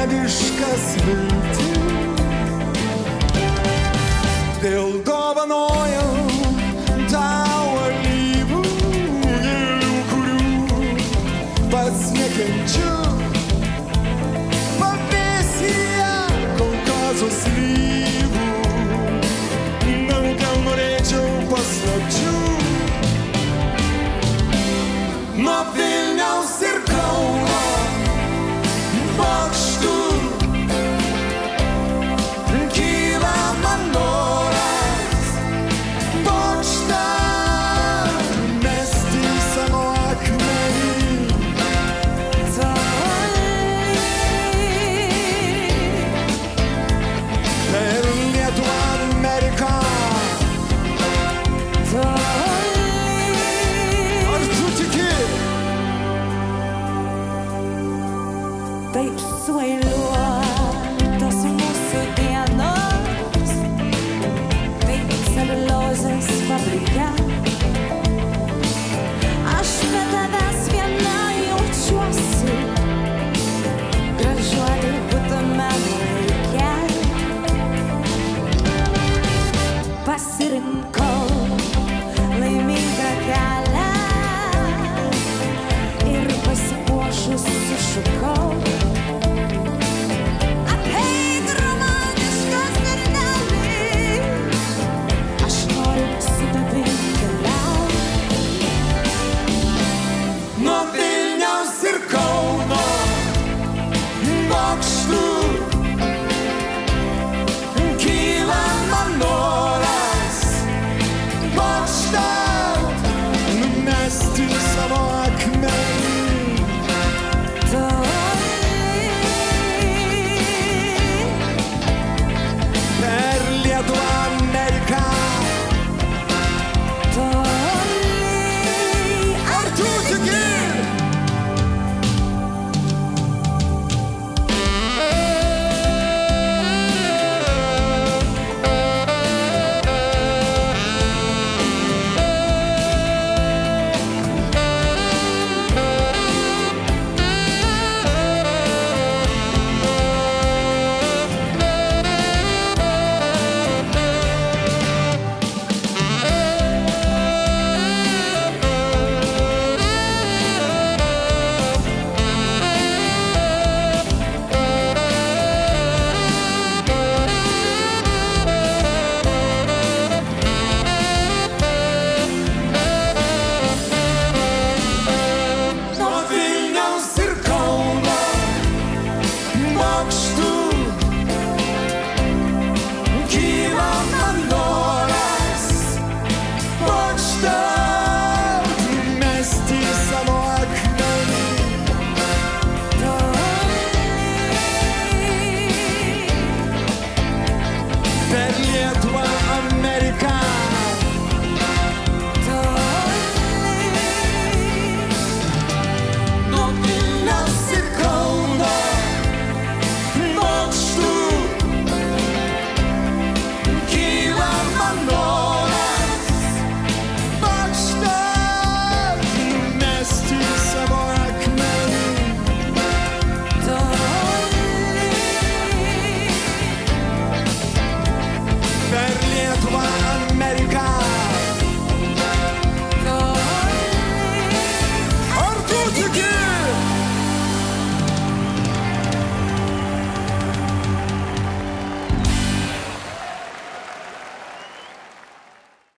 senamadiškas viltis. Dėl dovanojau 被坠落。